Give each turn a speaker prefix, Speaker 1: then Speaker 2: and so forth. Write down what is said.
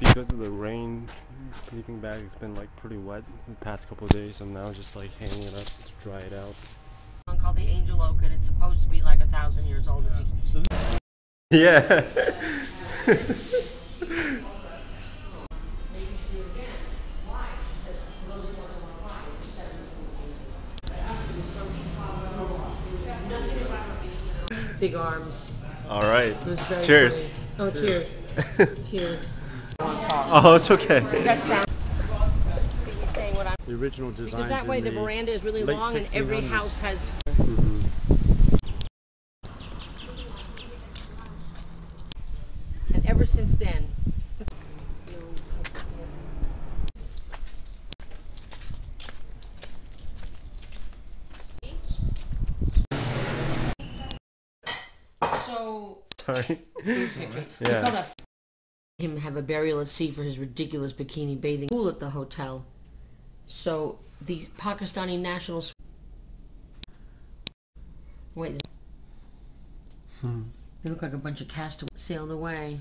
Speaker 1: because of the rain, sleeping bag has been like pretty wet the past couple of days. I'm now just like hanging it up to dry it out.
Speaker 2: One called the Angel Oak, and it's supposed to be like a thousand years old. It's-
Speaker 3: So
Speaker 1: Yeah.
Speaker 2: Big arms.
Speaker 1: All right.
Speaker 2: It was very
Speaker 1: Cheers.
Speaker 2: funny. Oh, cheers. cheers.
Speaker 1: Oh, it's okay.
Speaker 2: That sounds. You're saying what I'm.
Speaker 1: The original design.
Speaker 2: Because that way the veranda is really long, and every house has. And ever since then. So
Speaker 1: Sorry. Yeah.
Speaker 2: Him have a burial at sea for his ridiculous bikini bathing pool at the hotel. So the Pakistani nationals. Wait. Hmm. They look like a bunch of castaways sailed away.